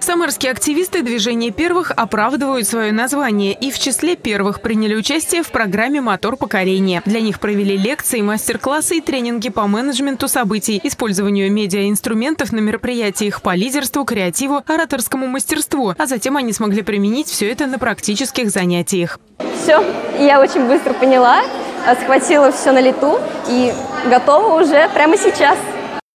Самарские активисты движения первых оправдывают свое название и в числе первых приняли участие в программе «Мотор поколения». Для них провели лекции, мастер-классы и тренинги по менеджменту событий, использованию медиаинструментов на мероприятиях по лидерству, креативу, ораторскому мастерству, а затем они смогли применить все это на практических занятиях. Все, я очень быстро поняла, схватила все на лету и готова уже прямо сейчас.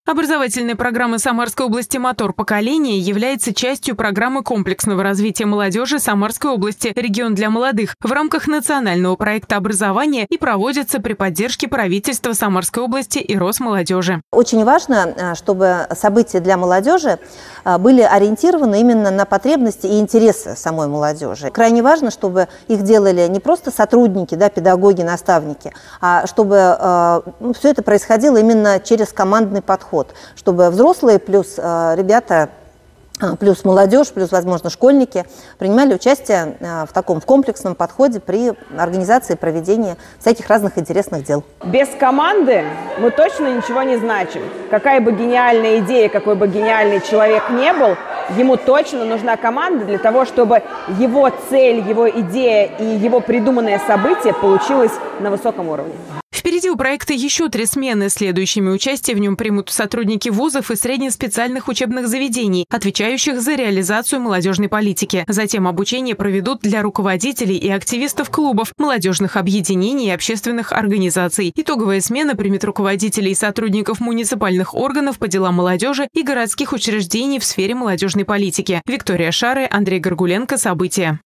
Образовательная программа Самарской области «Мотор поколения» является частью программы комплексного развития молодежи Самарской области «Регион для молодых» в рамках национального проекта образования и проводится при поддержке правительства Самарской области и Росмолодежи. Очень важно, э, чтобы события для молодежи э, были ориентированы именно на потребности и интересы самой молодежи. Крайне важно, чтобы их делали не просто сотрудники, да, педагоги, наставники, а чтобы э, ну, все это происходило именно через командный подход подход, чтобы взрослые плюс э, ребята э, плюс молодежь, плюс, возможно, школьники принимали участие э, в таком в комплексном подходе при организации и проведении всяких разных интересных дел. Без команды мы точно ничего не значим. Какая бы гениальная идея, какой бы гениальный человек не был, ему точно нужна команда для того, чтобы его цель, его идея и его придуманное событие получилось на высоком уровне. Впереди у проекта еще три смены. Следующими участие в нем примут сотрудники вузов и среднеспециальных учебных заведений, отвечающих за реализацию молодежной политики. Затем обучение проведут для руководителей и активистов клубов, молодежных объединений и общественных организаций. Итоговая смена примет руководителей и сотрудников муниципальных органов по делам молодежи и городских учреждений в сфере молодежной политики. Виктория Шары, Андрей Горгуленко. События.